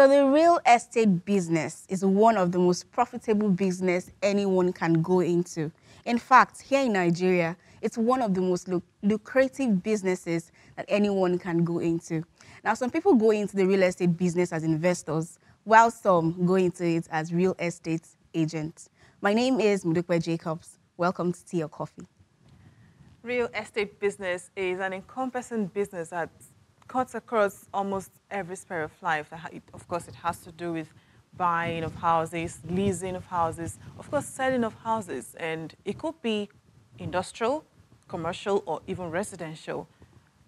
So the real estate business is one of the most profitable business anyone can go into. In fact, here in Nigeria, it's one of the most lu- lucrative businesses that anyone can go into. Now, some people go into the real estate business as investors, while some go into it as real estate agents. My name is Mudukwe Jacobs. Welcome to Tea or Coffee. Real estate business is an encompassing business that cuts across almost every sphere of life. Of course, it has to do with buying of houses, leasing of houses, of course, selling of houses, and it could be industrial, commercial, or even residential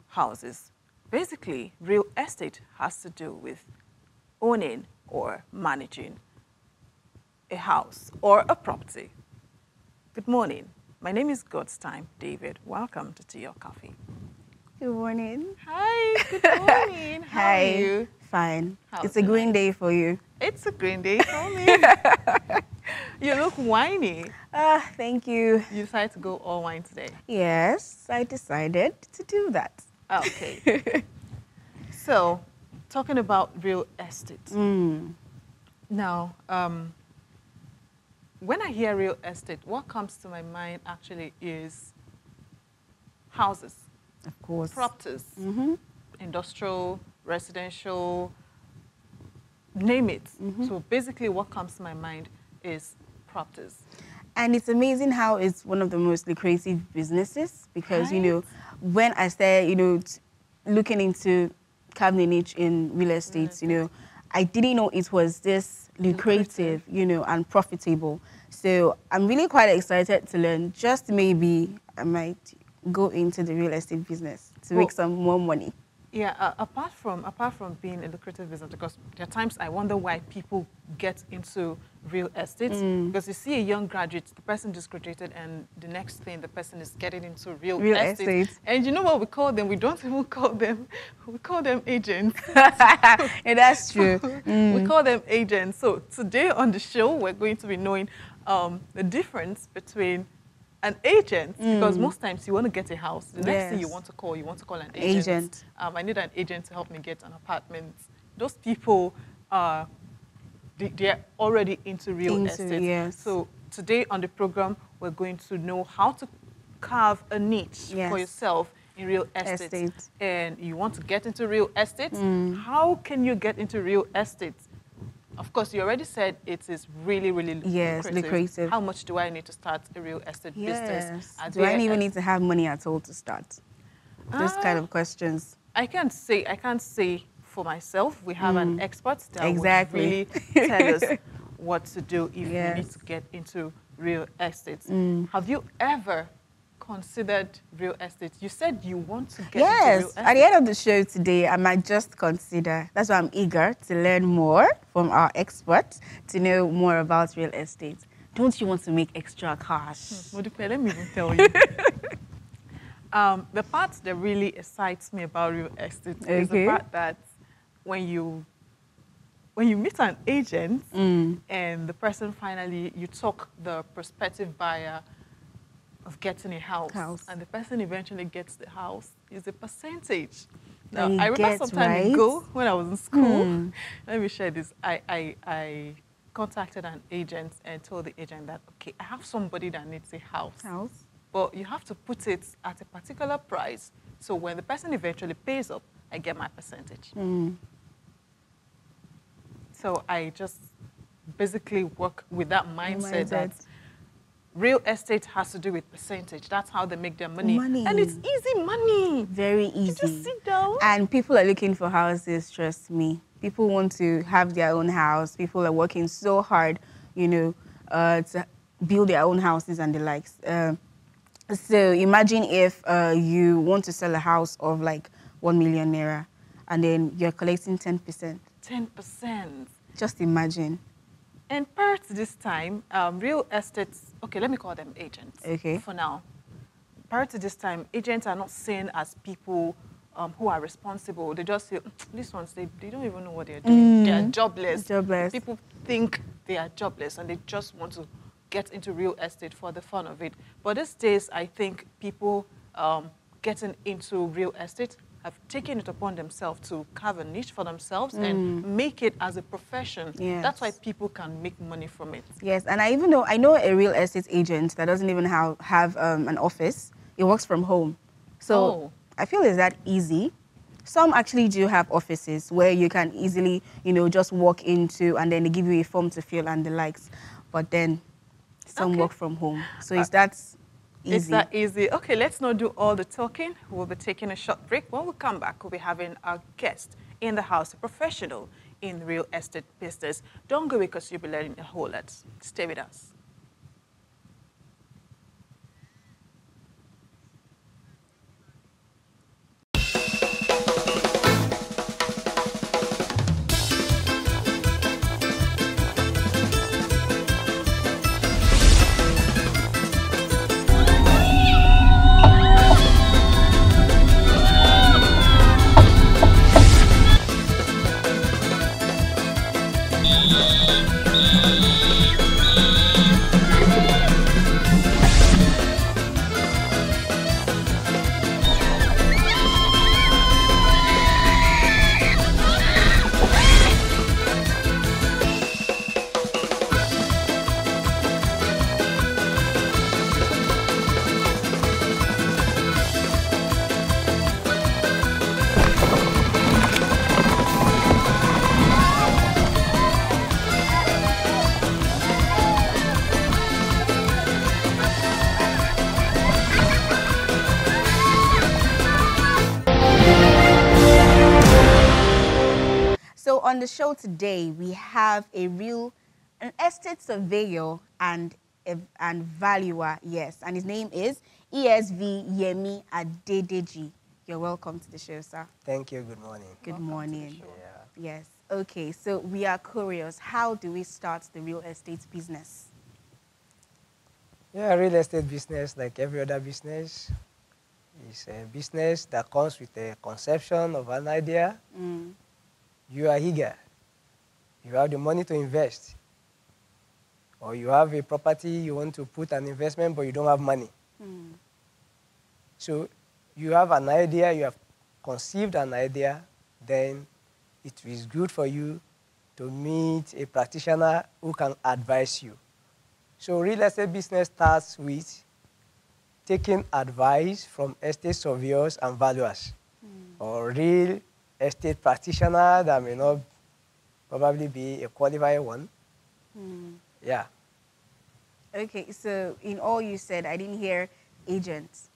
houses. Basically, real estate has to do with owning or managing a house or a property. Good morning. My name is Godstime David. Welcome to Tea or Coffee. Good morning. Hi, good morning. How Hi. are you? Fine. How's it's a green day for you. It's a green day for me. you look whiny. Ah, thank you. You decided to go all wine today. Yes, I decided to do that. Okay. so, talking about real estate. Mm. Now, um, when I hear real estate, what comes to my mind actually is houses, Of course. properties, hmm industrial, residential, name it. Mm-hmm. So basically, what comes to my mind is properties. And it's amazing how it's one of the most lucrative businesses because, you know, when I started, you know, t- looking into niche in real estate, you know, I didn't know it was this lucrative, you know, and profitable. So I'm really quite excited to learn. Just maybe I might go into the real estate business to make some more money. Yeah, uh, apart from apart from being a lucrative business, because there are times I wonder why people get into real estate. Mm. Because you see a young graduate, the person just graduated, and the next thing the person is getting into real, Real estate. estate. And you know what we call them? We don't even call them. We call them agents. yeah, that's true. We Mm. call them agents. So today on the show, we're going to be knowing um, the difference between an agent, because most times you want to get a house. The next thing you Mm. Want to call, you want to call an agent. Agent. Um, I need an agent to help me get an apartment. Those people are they, they're already into real Into, estate. yes. So today on the program, we're going to know how to carve a niche Yes. for yourself in real estate. Estate. And you want to get into real estate. Mm. How can you get into real estate? Of course, you already said it is really, really Yes, lucrative. How much do I need to start a real estate business? Yes. Are Do I even need to have money at all to start? Those kind Ah. of questions. I can't say I can't say for myself. We have an expert that Mm. Exactly. really tell us what to do if you need to get into real estate. Mm. Have you ever considered real estate? You said you want to get into Yes, at the end of the show today, I might just consider. That's why I'm eager to learn more from our experts to know more about real estate. Don't you want to make extra cash? Modipe, let me even tell you. um, the part that really excites me about real estate is the Okay. fact that when you when you meet an agent Mm. and the person finally you talk the prospective buyer of getting a house, House. and the person eventually gets the house is a percentage. Now, I remember some time right? ago when I was in school. Hmm. Let me share this. I, I, I contacted an agent and told the agent that okay, I have somebody that needs a house House. but you have to put it at a particular price. So when the person eventually pays up, I get my percentage. Mm. So I just basically work with that mindset, that mindset. Real estate has to do with percentage. That's how they make their money. Money. And it's easy money. Very You easy. just sit down. And people are looking for houses, trust me. People want to have their own house. People are working so hard, you know, uh, to build their own houses and the likes. Uh, so imagine if uh, you want to sell a house of like 1 million naira and then you're collecting 10%. 10%. Just imagine. And to this time, um, real estates, okay, let me call them agents Okay. for now. Prior to this time, agents are not seen as people um, who are responsible. They just say, "Mm, these ones, they, they don't even know what they're doing. They are jobless. Jobless. People think they are jobless and they just want to get into real estate for the fun of it. But these days, I think people um, getting into real estate have taken it upon themselves to carve a niche for themselves and make it as a profession. That's why people can make money from it. Yes, and I even know I know a real estate agent that doesn't even have have um, an office. He works from home, so Oh. I feel it's that easy. Some actually do have offices where you can easily, you know, just walk into and then they give you a form to fill and the likes. But then some Okay. work from home, so it's that easy. It's that easy. Okay, let's not do all the talking. We'll be taking a short break. When we come back, we'll be having our guest in the house, a professional in real estate business. Don't go because you'll be learning a whole lot. Stay with us. The show today, we have a real, an estate surveyor and and valuer, yes, and his name is ESV Yemi Adedeji. You're welcome to the show, sir. Thank you. Good morning. Good Welcome morning. Yeah. Yes. Okay. So we are curious. How do we start the real estate business? Yeah, real estate business, like every other business, is a business that comes with a conception of an idea. Mm. You are eager. You have the money to invest. Or you have a property, you want to put an investment, but you don't have money. Mm. So you have an idea, you have conceived an idea, then it is good for you to meet a practitioner who can advise you. So real estate business starts with taking advice from estate surveyors and valuers or real estate practitioner that may not probably be a qualified one. Mm. Yeah. Okay. So in all you said, I didn't hear agents,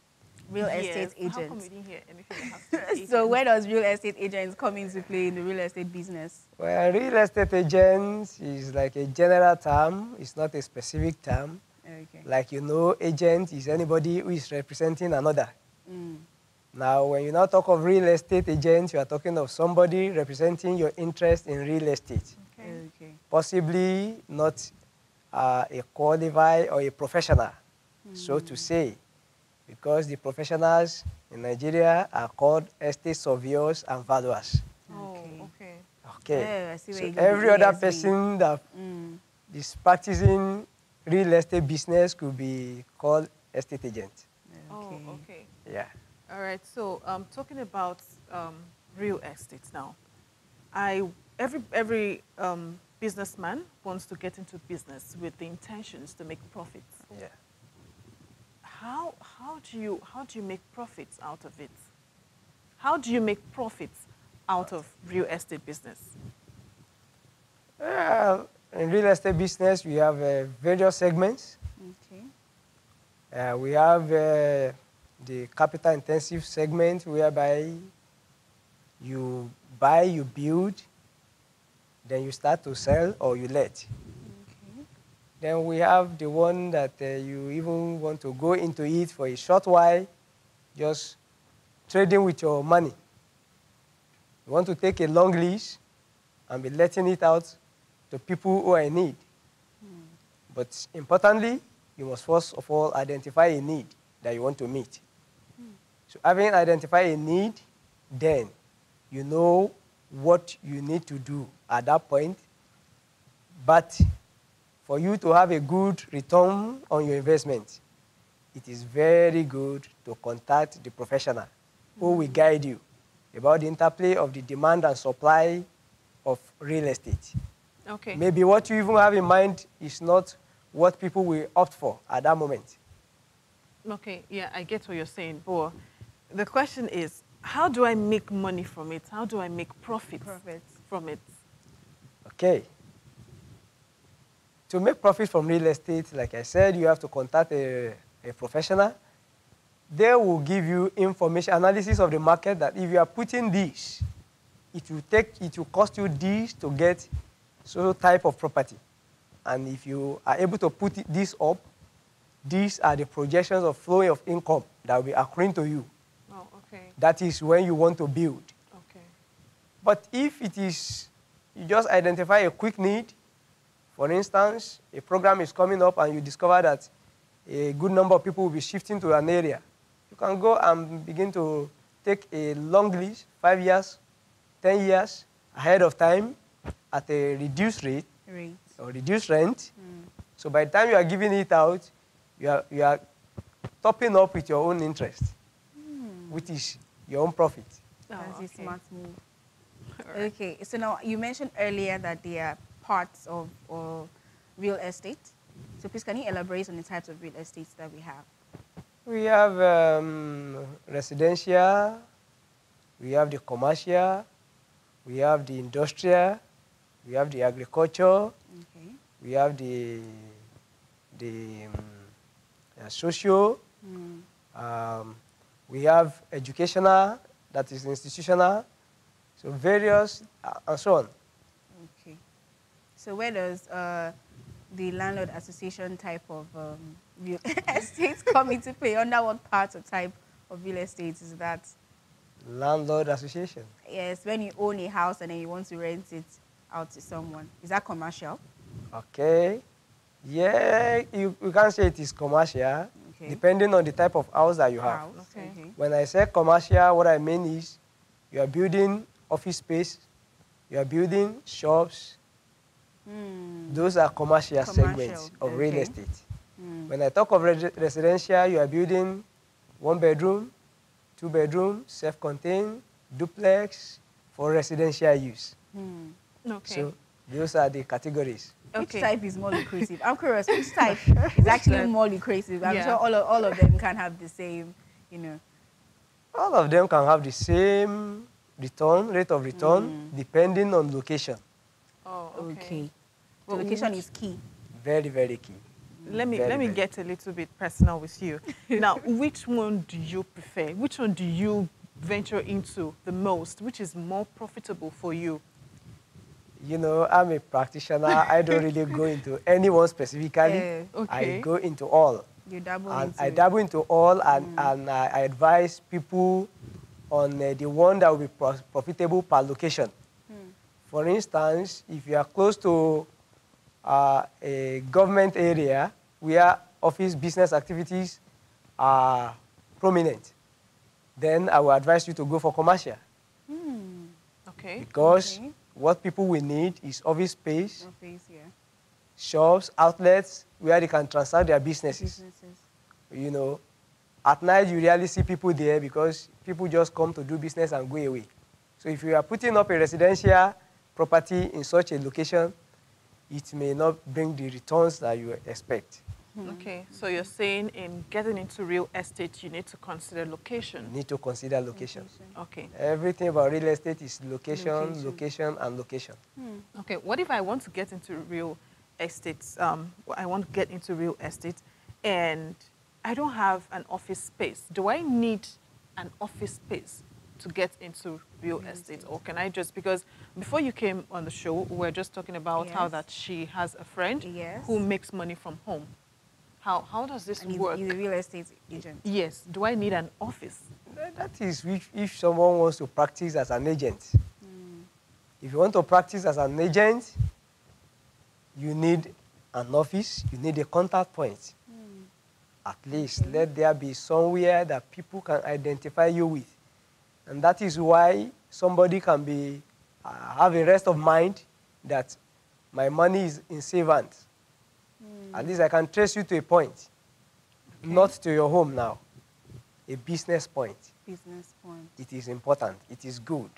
real estate Yes. How come agents. we didn't hear anything that has to do with so where does real estate agents come into play in the real estate business? Well, real estate agents is like a general term. It's not a specific term. Okay. Like you know, agent is anybody who is representing another. Mm. Now, when you now talk of real estate agent, you are talking of somebody representing your interest in real estate. Okay. Okay. Possibly not uh, a qualified or a professional, so to say, because the professionals in Nigeria are called estate surveyors and valuers. Oh, Okay. okay. Okay. Yeah, I see where so you get the every other ESV. person that Mm. is practicing real estate business could be called estate agent. Oh, Okay. okay. Yeah. All right. So, um, talking about um, real estate now, I every every um, businessman wants to get into business with the intentions to make profits. Yeah. How how do you how do you make profits out of it? How do you make profits out of real estate business? Well, in real estate business, we have uh, various segments. Okay. Uh, we have uh, the capital intensive segment whereby you buy, you build, then you start to sell or you let. Okay. Then we have the one that uh, you even want to go into it for a short while, just trading with your money. You want to take a long lease and be letting it out to people who are in need. But importantly, you must first of all identify a need that you want to meet. So having identified a need, then you know what you need to do at that point. But for you to have a good return on your investment, it is very good to contact the professional who will guide you about the interplay of the demand and supply of real estate. Okay. Maybe what you even have in mind is not what people will opt for at that moment. Okay, yeah, I get what you're saying, but the question is, how do I make money from it? How do I make profits, Profits. from it? Okay. To make profit from real estate, like I said, you have to contact a, a professional. They will give you information, analysis of the market that if you are putting this, it will take, it will cost you this to get so type of property. And if you are able to put this up, these are the projections of flowing of income that will be accruing to you. Okay, That is when you want to build. okay. But if it is, you just identify a quick need, for instance, a program is coming up and you discover that a good number of people will be shifting to an area, you can go and begin to take a long lease, five years, 10 years ahead of time at a reduced rate Right. or reduced rent. Hmm. So by the time you are giving it out, you are, you are topping up with your own interest, which is your own profit. Oh, That's okay. a smart move. Okay, so now you mentioned earlier that there are parts of, of real estate. So please, can you elaborate on the types of real estates that we have? We have um, residential, we have the commercial, we have the industrial, we have the agriculture, Okay. we have the, the um, uh, social, Hmm. um, we have educational, that is institutional, so various, uh, and so on. Okay. So where does uh, the landlord association type of um, real estate come into play? Under what part or type of real estate is that? Landlord association. Yes, when you own a house and then you want to rent it out to someone. Is that commercial? Okay. Yeah, you, you can say it is commercial, Okay. depending on the type of house that you have. House. Okay. okay. When I say commercial, what I mean is you are building office space, you are building shops. Hmm. Those are commercial, segments Commercial, of real estate. Hmm. When I talk of res- residential, you are building one bedroom, two bedroom, self-contained, duplex for residential use. Hmm. Okay. So those are the categories. Which type is more lucrative? I'm curious. Which type is actually more lucrative? I'm Yeah. sure all of, all of them can have the same, you know. All of them can have the same return, rate of return, mm. depending on location. oh, okay. Okay. So Well, location is key. Very, very key. Let me Very, let me very. get a little bit personal with you. now, which one do you prefer? Which one do you venture into the most? Which is more profitable for you? You know, I'm a practitioner. I don't really go into anyone specifically. Yeah, okay. I go into all. You dabble And into I dabble into all, and, and I, advise people on uh, the one that will be pro- profitable per location. For instance, if you are close to uh, a government area where office business activities are prominent, then I will advise you to go for commercial Okay. because Okay. What people will need is office space, Office, yeah. shops, outlets where they can transact their businesses. Businesses. You know, at night you rarely see people there because people just come to do business and go away. So if you are putting up a residential property in such a location, it may not bring the returns that you expect. Hmm. Okay. So you're saying in getting into real estate, you need to consider location. You location. need to consider location. Okay. Everything about real estate is location, Location. location, and location. Hmm. Okay. What if I want to get into real estate? Um, I want to get into real estate, and I don't have an office space. Do I need an office space to get into real mm-hmm. estate, or can I just because before you came on the show, we were just talking about how that she has a friend Yes. who makes money from home. How how does this And he's, work? he's a real estate agent. Yes. Do I need an office? That is if, if someone wants to practice as an agent. If you want to practice as an agent, you need an office, you need a contact point. At least let there be somewhere that people can identify you with. And that is why somebody can be uh, have a rest of mind that my money is in safe hands. At least I can trace you to a point. not to your home now, a business point. Business point. It is important, it is good.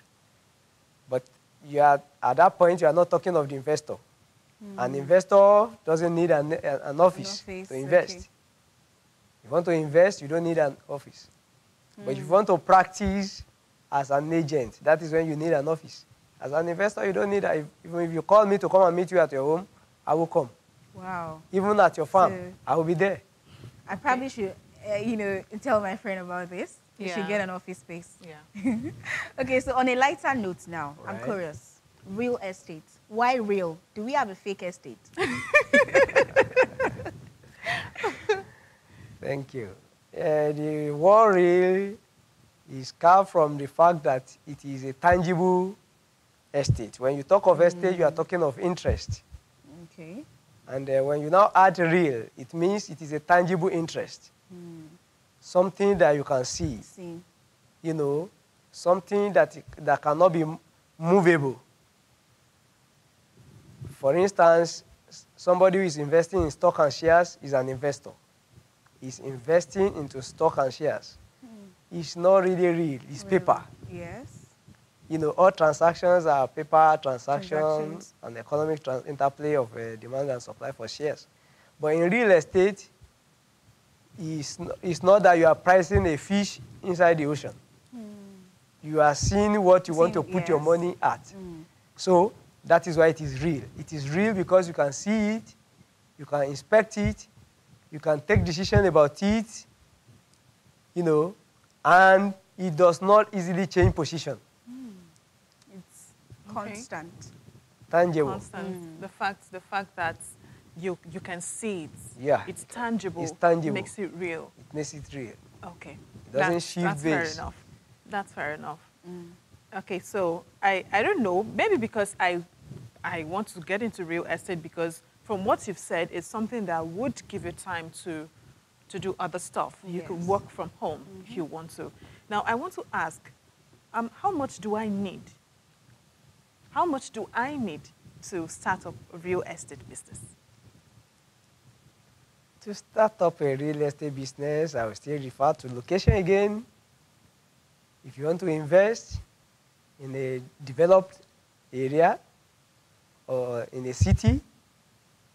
But you are, at that point, you are not talking of the investor. Hmm. An investor doesn't need an, an office, office, to invest. okay. You want to invest, you don't need an office. But if you hmm. want to practice as an agent, that is when you need an office. As an investor, you don't need. If, even if you call me to come and meet you at your home, I will come. Wow. Even at your farm, So- I will be there. I probably should, uh, you know, tell my friend about this. You should get an office space. Yeah. Okay, so on a lighter note now, I'm curious. Real estate. Why real? Do we have a fake estate? Thank you. Uh, the word real is come from the fact that it is a tangible estate. When you talk of estate, you are talking of interest. Okay. And uh, when you now add real, it means it is a tangible interest. Something that you can see, See. you know, something that, that cannot be movable. For instance, somebody who is investing in stock and shares is an investor. He's investing into stock and shares. It's not really real, it's paper. Yes. You know, all transactions are paper transactions, Transactions. and economic interplay of uh, demand and supply for shares. But in real estate, it's, it's not that you are pricing a fish inside the ocean. You are seeing what you want to Seeing- put your money at. So that is why it is real. It is real because you can see it, you can inspect it, you can take decision about it, you know, and it does not easily change position. It's Okay. constant. Tangible. Constant. Mm. The fact, the fact that you you can see it. Yeah. It's tangible. It's tangible. Makes it real. It makes it real. Okay. It doesn't that's, shift that's fair enough. That's fair enough. Mm. Okay, so I, I don't know, maybe because I I want to get into real estate because from what you've said, it's something that would give you time to to do other stuff. You could work from home if you mm-hmm. want to. Now I want to ask, um, how much do I need? How much do I need to start up a real estate business? To start up a real estate business, I will still refer to location again. If you want to invest in a developed area or in a city,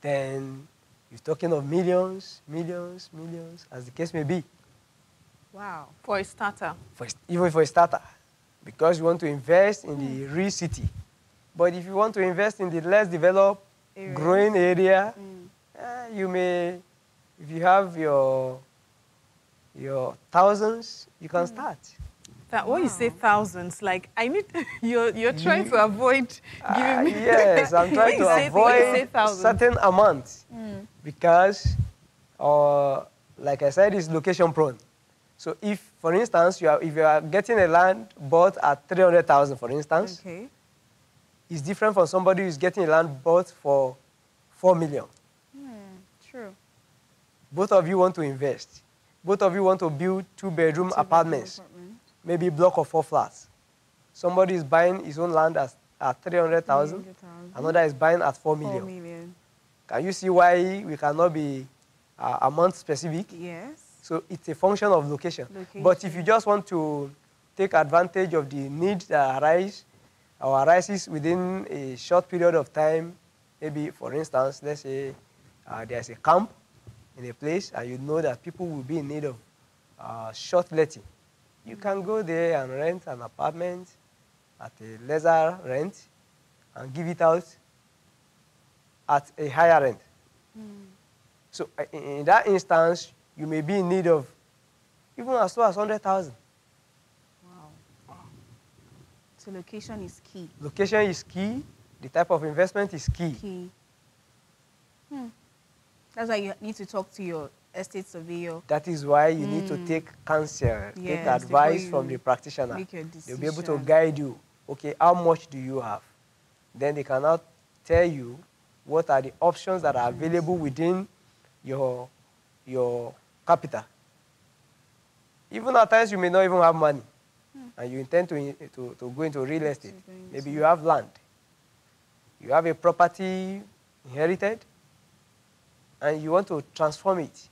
then you're talking of millions, millions, millions, as the case may be, Wow. For a starter, for, even for a starter, because you want to invest in the hmm. real city. But if you want to invest in the less developed, Areas. growing area, Mm. eh, you may, if you have your, your thousands, you can start. that when you say thousands, like I need, you're you're trying to avoid giving me. yes, I'm trying to say- when you say avoid certain amount because, uh, like I said, it's location prone. So if, for instance, you are, if you are getting a land bought at 300,000, for instance, Okay. It's different from somebody who's getting a land bought for 4 million. True. Both of you want to invest. Both of you want to build two-bedroom Two-bedroom apartments, apartment. maybe block of four flats. Somebody is buying his own land at, at 300,000, 300,000. another is buying at 4 Four million. million. Can you see why we cannot be uh, amount specific? Yes. So it's a function of location. But if you just want to take advantage of the needs that arise arises within a short period of time, maybe for instance, let's say uh, there's a camp in a place and you know that people will be in need of uh, short letting. You can go there and rent an apartment at a lesser rent and give it out at a higher rent. So uh, in in that instance, you may be in need of even as low as 100,000. Wow. So location is key. Location is key. The type of investment is key. Key. Hmm. That's why you need to talk to your estate surveyor. That is why you need to take counsel, take advice from the practitioner. make your They'll be able to guide you. Okay, how much do you have? Then they cannot tell you what are the options that are available within your, your capital. Even at times you may not even have money and you intend to, to, to go into real estate. Maybe you have land. You have a property inherited and you want to transform it.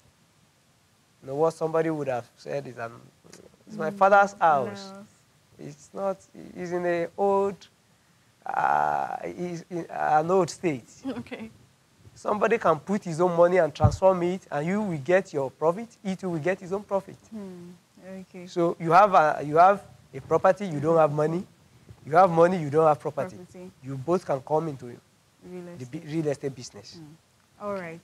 You know what somebody would have said is, um, it's my father's house. No. It's not, it's in a old, uh, it's in an old state. Okay. Somebody can put his own money and transform it, and you will get your profit. He too will get his own profit. Hmm. Okay. So you have a, you have a property, you don't have money. You have money, you don't have property. Property. You both can come into Real the estate. bi- real estate business. Mm. All right.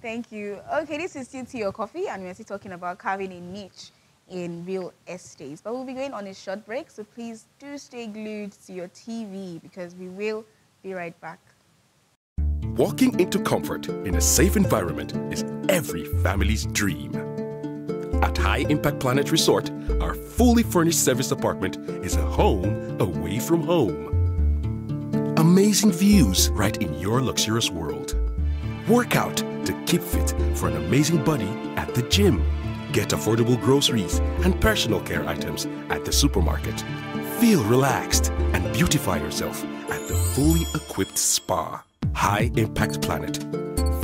Thank you. Okay, this is still Tea or Coffee, and we're still talking about carving a niche in real estate. But we'll be going on a short break, so please do stay glued to your TV because we will be right back. Walking into comfort in a safe environment is every family's dream. At Hi-Impact Planet Resort, our fully furnished service apartment is a home away from home. Amazing views right in your luxurious world. Work out to keep fit for an amazing body at the gym. Get affordable groceries and personal care items at the supermarket. Feel relaxed and beautify yourself at the fully equipped spa. Hi-Impact Planet.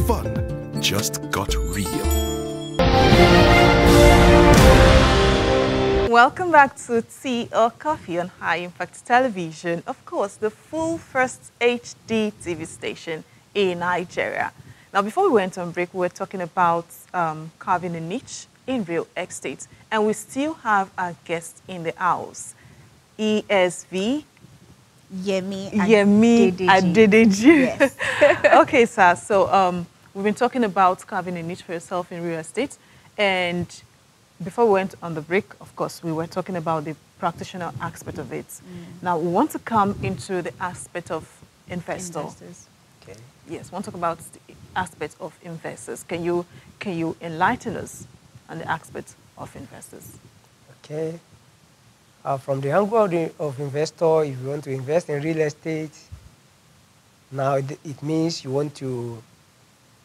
Fun just got real. Welcome back to Tea or Coffee on Hi-Impact Television. Of course, the full first HD TV station in Nigeria. Now, before we went on break, we were talking about um, carving a niche in real estate, and we still have our guest in the house, ESV Yemi Yemi Adedeji. Yes. okay, sir. So um, we've been talking about carving a niche for yourself in real estate, and before we went on the break, of course, we were talking about the practitioner aspect of it. Now we want to come into the aspect of investor. Investors. Okay. Yes, we want to talk about the aspect of investors. Can you can you enlighten us on the aspect of investors? Okay. Uh, from the angle of, the, of investor, if you want to invest in real estate, now it, it means you want to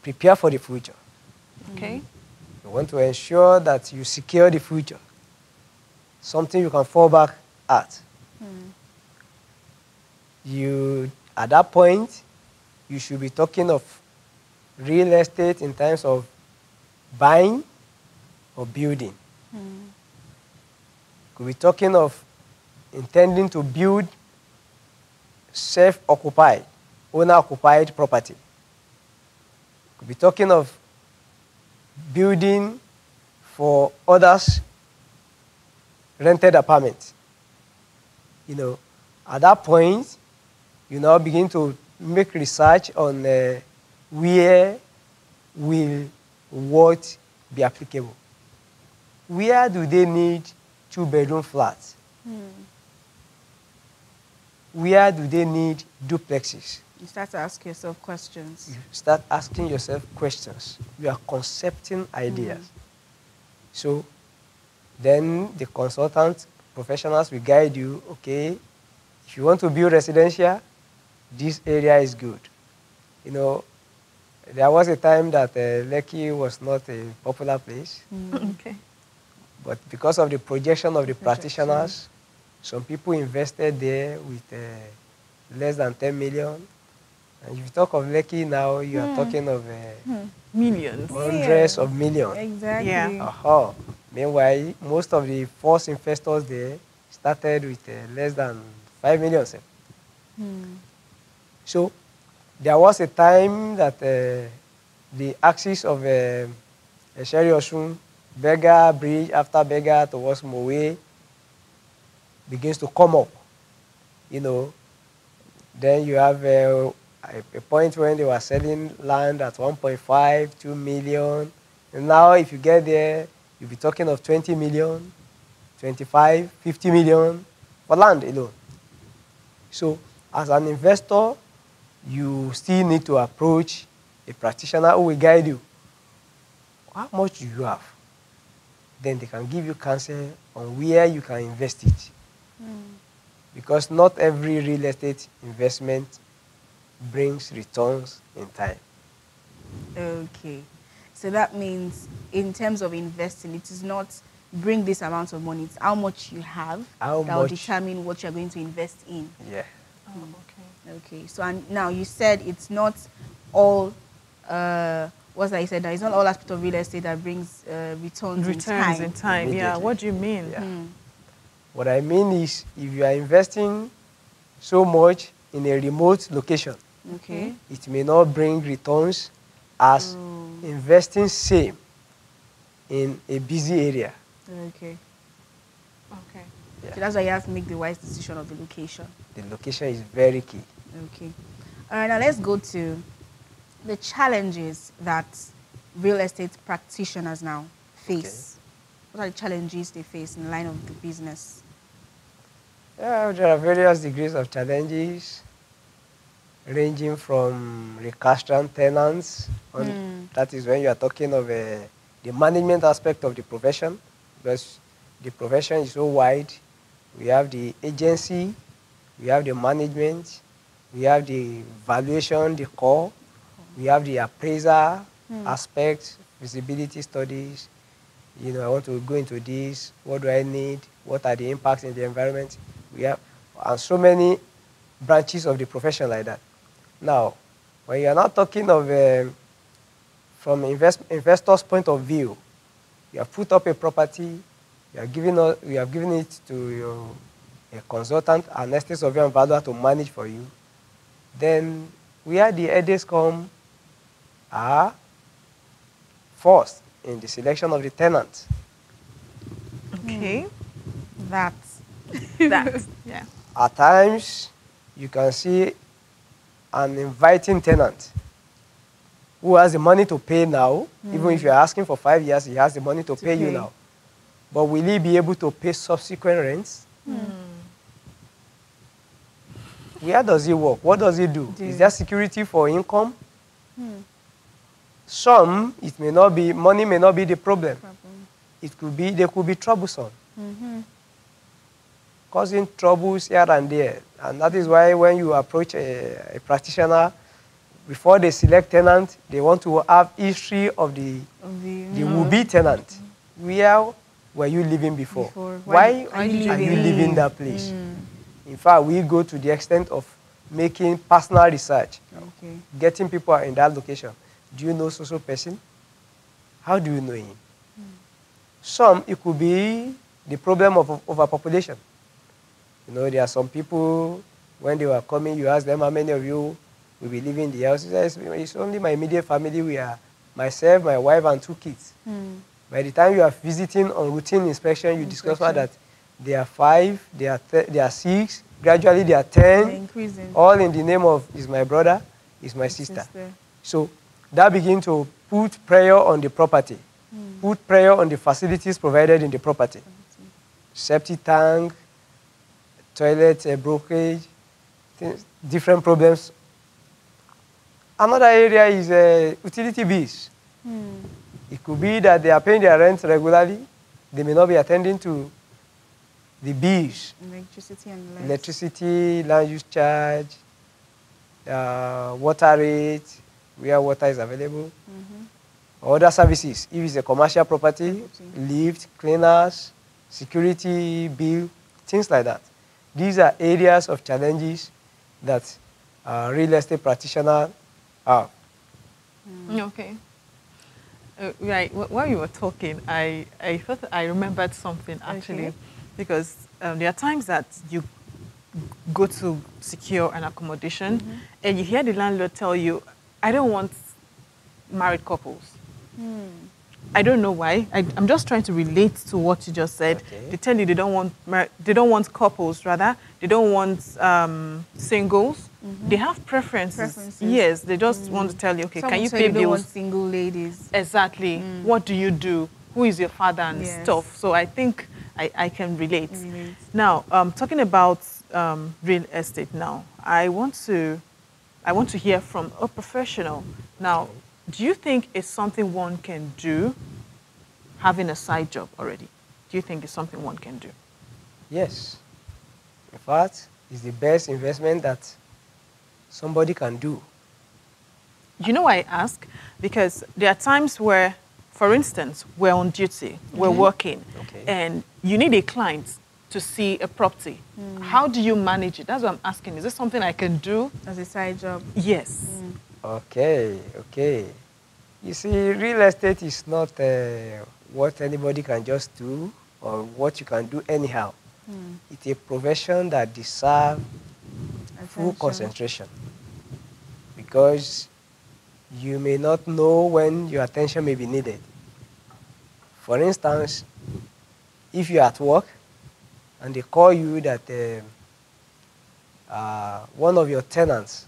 prepare for the future. Okay. Want to ensure that you secure the future, something you can fall back at. Hmm. You, at that point, you should be talking of real estate in terms of buying or building. Hmm. Could be talking of intending to build self-occupied, owner-occupied property. Could be talking of building for others rented apartments. You know, at that point, you now begin to make research on uh, where will what be applicable. Where do they need two-bedroom flats? Where do they need duplexes? You start to ask yourself questions. you start asking yourself questions. You are concepting ideas. So then the consultant professionals will guide you, okay, if you want to build residential, this area is good. You know, there was a time that uh, Lekki was not a popular place, Okay. but because of the projection of the practitioners, some people invested there with uh, less than 10 million. And if you talk of Lekki now, you are talking of uh, Millions. hundreds of millions. Exactly. Yeah. Aha. Meanwhile, most of the first investors there started with uh, less than 5 million. sef. So there was a time that uh, the axis of uh, Sherry Osun, Berger Bridge after Berger towards Mowe begins to come up. You know, then you have uh, a, a point when they were selling land at 1.5, 2 million. And now if you get there, you'll be talking of 20 million, 25, 50 million for land alone. So as an investor, you still need to approach a practitioner who will guide you. How much do you have? Then they can give you counsel on where you can invest it. Hmm. Because not every real estate investment brings returns in time. Okay. So that means in terms of investing, it is not bring this amount of money. It's how much you have How that will determine what you're going to invest in. Yeah. Oh, okay. Okay. So and now you said it's not all uh, what's that you said that it's not all aspect of real estate that brings uh, returns, Returns in in time. time. Yeah. What do you mean? Yeah. What I mean is, if you are investing so much in a remote location, Okay. Mm-hmm. it may not bring returns as oh. investing same in a busy area. Okay. Okay. So that's why you have to make the wise decision of the location. The location is very key. Okay. All right, now let's go to the challenges that real estate practitioners now face. What are the challenges they face in the line of the business? Yeah, there are various degrees of challenges, ranging from recalcitrant tenants. On, Hmm. That is when you are talking of uh, the management aspect of the profession, because the profession is so wide. We have the agency, we have the management, we have the valuation, the core, we have the appraiser aspect, visibility studies. You know, I want to go into this. What do I need? What are the impacts in the environment? We have and so many branches of the profession like that. Now, when you are not talking of um, from invest, investor's point of view, you have put up a property, you have given, you have given it to your a consultant, an estate surveyor and valuer to manage for you. Then where the headaches come are first in the selection of the tenant. Okay. That. That. Yeah. At times, you can see an inviting tenant who has the money to pay now. Even if you're asking for five years, he has the money to, pay, you now. But will he be able to pay subsequent rents? Where does he work? What does he do? Do- Is there security for income? Some, it may not be, money may not be the problem. It could be, they could be troublesome causing troubles here and there. And that is why when you approach a, a practitioner, before they select tenant, they want to have history of the, Of the, the uh-huh. will-be tenant. Where were you living before? Before. Why, Why did you are you leaving that place? Mm. In fact, we go to the extent of making personal research, Okay. getting people in that location. Do you know social person? How do you know him? Mm. Some, it could be the problem of of overpopulation. You know, there are some people, when they were coming, you ask them, how many of you will be living in the house? He says, it's only my immediate family. We are myself, my wife, and two kids. Hmm. By the time you are visiting on routine inspection, you discover that they are five, they are, th- they are six, gradually they are 10, increasing. all in the name of is my brother, is my sister. So that begins to put prayer on the property, hmm. put prayer on the facilities provided in the property. Septic tank, toilet uh, brokerage, things, different problems. Another area is uh, utility bills. It could be that they are paying their rent regularly. They may not be attending to the bills Electricity and lights. electricity, land use charge, uh, water rate, where water is available, other services. If it's a commercial property, lift, cleaners, security bill, things like that. These are areas of challenges that uh, real estate practitioners have. Okay. Uh, right. While you were talking, I, I thought I remembered something actually, Okay. because um, there are times that you go to secure an accommodation and you hear the landlord tell you, I don't want married couples. I don't know why. I, I'm just trying to relate to what you just said. Okay. They tell you they don't want they don't want couples, rather they don't want um, singles. They have preferences. Preferences. Yes, they just want to tell you, okay, Some can you say pay they don't bills? want single ladies. Exactly. What do you do? Who is your father and Yes. stuff? So I think I, I can relate. Relate. Now, um, talking about um, real estate now, I want to I want to hear from a professional. Now, do you think it's something one can do having a side job already? Do you think it's something one can do? Yes. In fact, it's the best investment that somebody can do. You know why I ask? Because there are times where, for instance, we're on duty, we're mm-hmm. working, Okay. and you need a client to see a property. Mm. How do you manage it? That's what I'm asking. Is this something I can do? As a side job. Yes. Mm. Okay, okay. You see, real estate is not uh, what anybody can just do or what you can do anyhow. Hmm. It's a profession that deserves full concentration because you may not know when your attention may be needed. For instance, if you're at work and they call you that um, uh, one of your tenants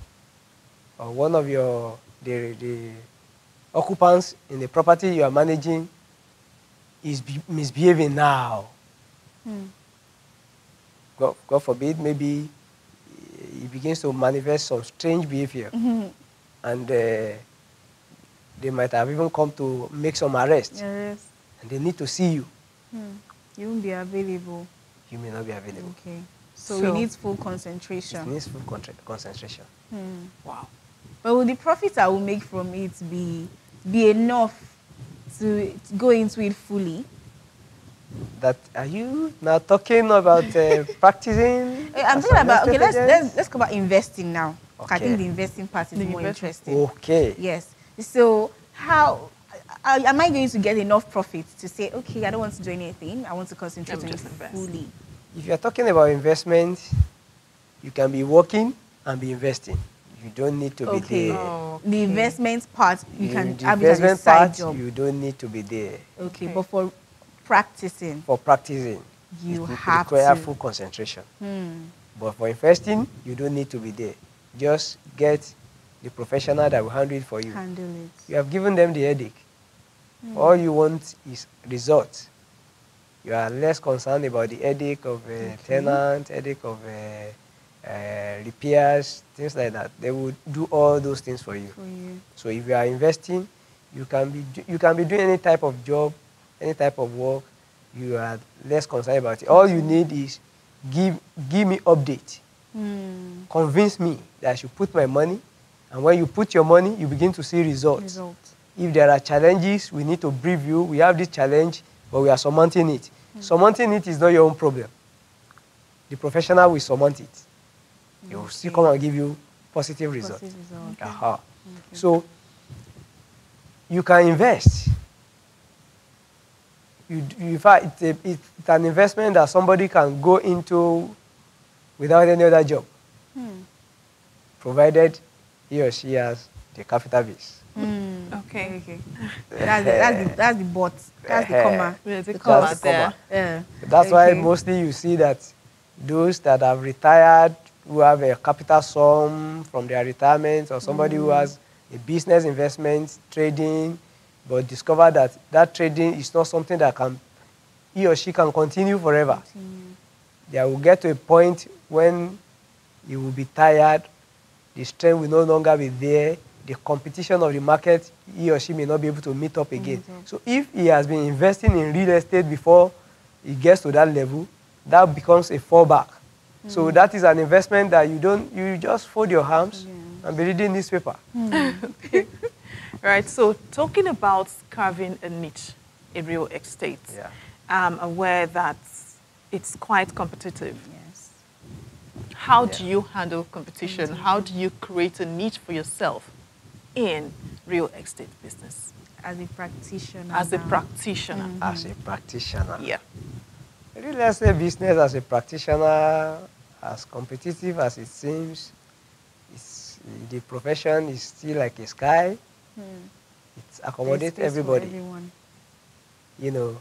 or one of your the, the occupants in the property you are managing is be- misbehaving now. Hmm. God, God forbid, maybe he begins to manifest some strange behavior, Mhm. and uh, they might have even come to make some arrests, Yes. and they need to see you. Hmm. You won't be available. You may not be available. Okay. So, So- we need full It concentration. needs full contra- concentration. Hmm. Wow. But will the profit I will make from it be be enough to, to go into it fully? That are you now talking about uh, practicing? Eh, I'm talking about okay. Let's let's let's talk about investing now. Okay. I Okay. think the investing part is The more investment. interesting. Okay. Yes. So how uh, am I going to get enough profit to say, okay, I don't want to do anything. I want to concentrate on it fully. If you're talking about investment, you can be working and be investing. You don't need to Okay. be there. Oh, The okay. investment part you In can the have it as a side part, job. you don't need to be there. okay, Okay. but for practicing, For practicing, you it have require to. full concentration. Hmm. But for investing, you don't need to be there. Just get the professional that will handle it for you. handle it. You have given them the headache. Hmm. All you want is results. You are less concerned about the headache of a tenant, headache of uh, uh, repairs, things like that. They will do all those things for you. For you. So if you are investing, you can be you can be doing any type of job, any type of work. You are less concerned about it. All you need is give give me update. Hmm. Convince me that I should put my money, and when you put your money, you begin to see results. Result. If there are challenges, we need to brief you. We have this challenge, but we are surmounting it. Surmounting it is not your own problem. The professional will surmount it. He will still come and give you positive results. Positive result. Aha. So you can invest. You, d- in fact, it's, a, it's an investment that somebody can go into without any other job, Hmm. provided he or she has the capital base. Hmm. Okay. Okay. That's the, that's the, that's the but. That's the comma. There's a The comma That's the there. comma. Yeah. That's why mostly you see that those that have retired, who have a capital sum from their retirement, or somebody who mm. has a business investment, trading, but discover that that trading is not something that can he or she can continue forever. They will get to a point when you will be tired, the strength will no longer be there, the competition of the market, he or she may not be able to meet up again. Mm-hmm. So if he has been investing in real estate before he gets to that level, that becomes a fallback. So that is an investment that you don't, you just fold your arms and be reading newspaper. Hmm. Right. So talking about carving a niche in real estate, Yeah. I'm aware that it's quite competitive. Yes. How do you handle competition? How do you create a niche for yourself in real estate business As a practitioner. as a now. practitioner? As a practitioner. Yeah. Real estate business as a practitioner, as competitive as it seems, it's, the profession is still like a sky. Hmm. It accommodates everybody. You know,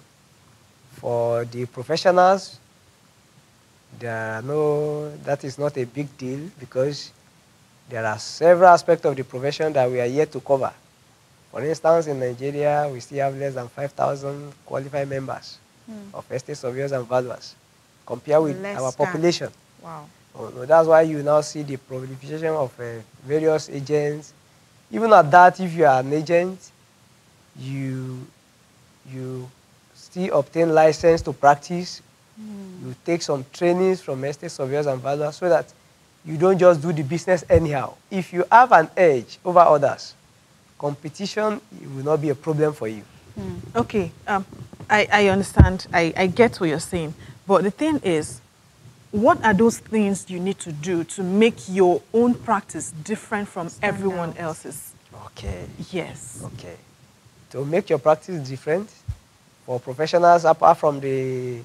for the professionals, there are no, that is not a big deal because there are several aspects of the profession that we are yet to cover. For instance, in Nigeria, we still have less than 5,000 qualified members of estate surveyors and valuers compared with Less our than. Wow. Oh, that's why you now see the proliferation of uh, various agents. Even at that, if you are an agent, you you still obtain license to practice. You take some trainings from estate surveyors and valuers so that you don't just do the business anyhow. If you have an edge over others, competition will not be a problem for you. Okay, um, I, I understand. I, I get what you're saying. But the thing is, what are those things you need to do to make your own practice different from everyone out. else's? Okay. Yes. Okay. to make your practice different for professionals apart from the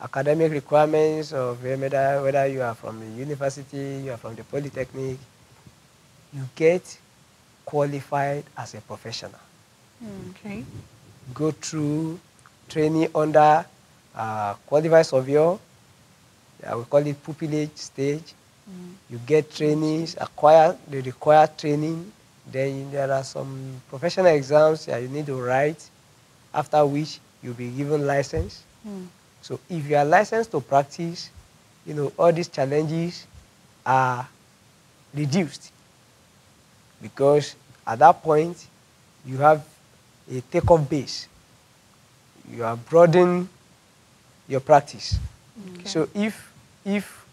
academic requirements of whether, whether you are from the university, you are from the polytechnic, you get qualified as a professional. Okay. Go through training under uh, qualified surveyor, I call it pupillage stage. Mm. You get trainings, acquire the required training. Then there are some professional exams that you need to write, after which you'll be given license. Mm. So if you are licensed to practice, you know, all these challenges are reduced because at that point you have a takeoff base. You are broadening your practice. Okay. So if, if,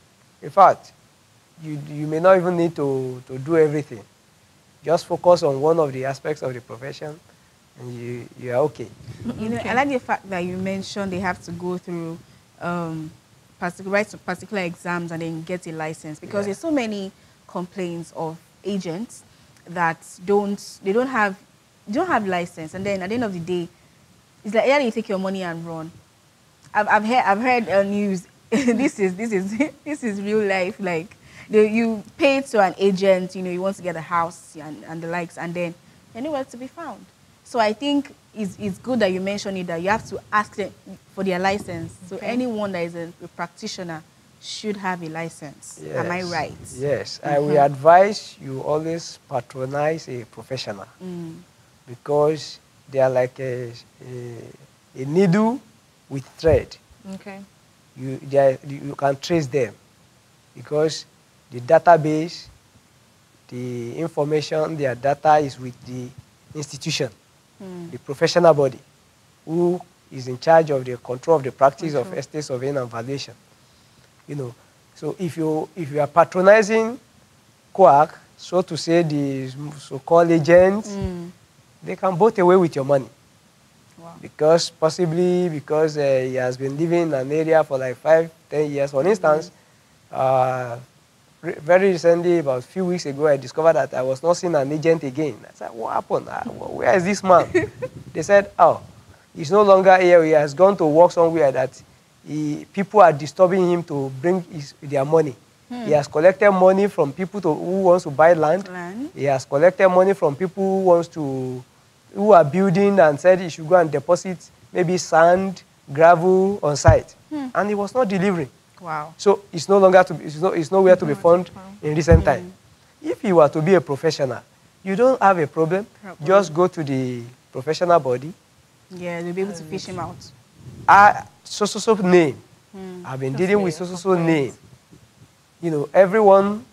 in fact, you, you may not even need to, to do everything. Just focus on one of the aspects of the profession and you, you are okay. You know, Okay. I like the fact that you mentioned they have to go through um, particular, write some particular exams and then get a license because Yeah. there's so many complaints of agents that don't they don't have they don't have license and then at the end of the day it's like either you take your money and run. I've, I've heard I've heard uh, news. this is this is this is real life. Like the, you pay to an agent, you know, you want to get a house and, and the likes, and then you're to be found. So I think it's, it's good that you mentioned it that you have to ask them for their license. So anyone that is a, a practitioner should have a license. Am I Yes. right? Yes. I will advise you always patronize a professional Mm. because they are like a, a, a needle with thread. Okay. You, they are, you can trace them because the database, the information, their data is with the institution, Mm. the professional body, who is in charge of the control of the practice of Control. estate surveying and valuation. You know, so if you if you are patronizing QUAC, so to say, the so-called agents, Mm. they can both away with your money. Because possibly because uh, he has been living in an area for like five, ten years. For instance, uh, very recently, about a few weeks ago, I discovered that I was not seeing an agent again. I said, "What happened? Ah, wh- Where is this man?" they said, "Oh, he's no longer here. He has gone to work somewhere that he, people are disturbing him to bring his, their money. He has collected money from people to, who wants to buy land. Land. He has collected money from people who wants to, who are building and said he should go and deposit maybe sand, gravel on site, and he was not delivering. Wow. So it's no longer to, be- it's, no, it's nowhere to be found in recent time. If you are to be a professional, you don't have a problem. Problem. Just go to the professional body. Yeah, they'll be able to fish him out. Ah, so so so name. Hmm. I've been Just dealing with so so so name. You know, every one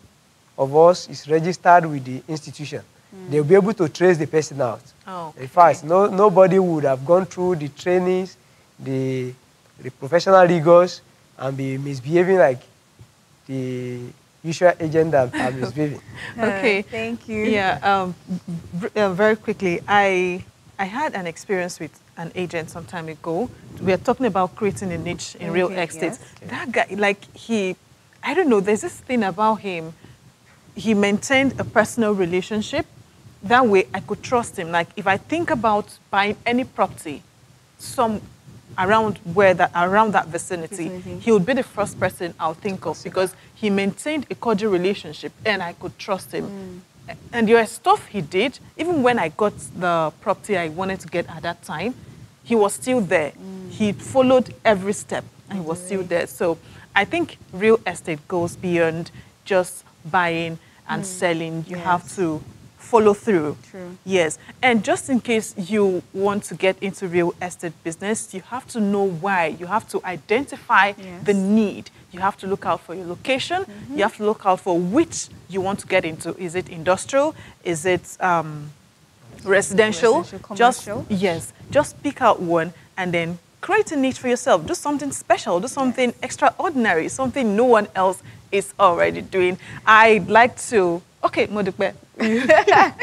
of us is registered with the institution. They'll be able to trace the person out. Oh, In fact, no, nobody would have gone through the trainings, the, the professional rigors, and be misbehaving like the usual agent that are misbehaving. Okay. Uh, thank you. Yeah, um, uh, very quickly, I, I had an experience with an agent some time ago. We are talking about creating a niche in real Okay, estate. yes. That guy, like, he, I don't know, there's this thing about him. He maintained a personal relationship. That way, I could trust him. Like, if I think about buying any property, some around where that around that vicinity, Vicinity. he would be the first person I'll think of because he maintained a cordial relationship and I could trust him. Mm. And there was stuff he did, even when I got the property I wanted to get at that time, he was still there. Mm. He followed every step and he was still there. So I think real estate goes beyond just buying and mm. selling. You have to follow through. True. Yes. And just in case you want to get into real estate business, you have to know why. You have to identify Yes. the need. You have to look out for your location. You have to look out for which you want to get into. Is it industrial? Is it um, residential? Residential, just yes. Just pick out one and then create a niche for yourself. Do something special. Do something extraordinary. Something no one else is already doing. I'd like to. Okay, Modupe.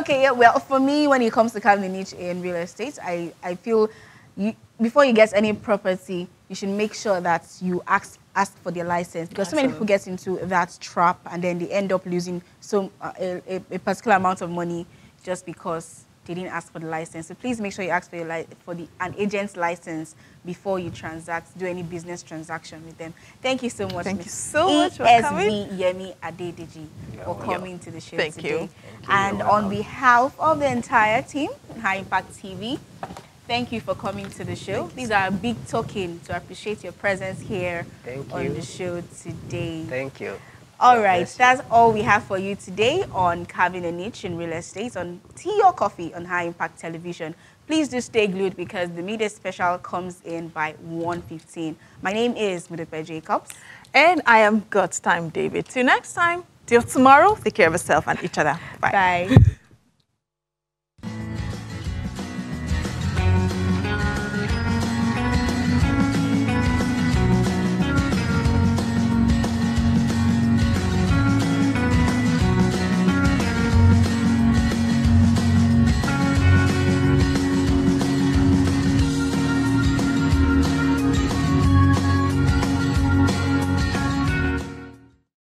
Okay, yeah, well, for me, when it comes to carving a niche in real estate, I, I feel you, before you get any property, you should make sure that you ask ask for their license because so many people get into that trap and then they end up losing some uh, a- a particular amount of money just because they didn't ask for the license. So please make sure you ask for, your for the, an agent's license before you transact, do any business transaction with them. Thank you so much. Thank Ms. you so much for ESV coming. Yemi Adedeji for coming to the show Thank today. you. Thank And on behalf of the entire team, Hi-Impact TV, thank you for coming to the show. These are a big token to appreciate your presence here Thank on you. the show today. Thank you. All right, that's all we have for you today on Carving a Niche in Real Estate on Tea or Coffee on Hi-Impact Television. Please do stay glued because the media special comes in by 1.15. My name is Modupe Jacobs. And I am God's Time David. Till next time, till tomorrow, take care of yourself and each other. Bye. Bye.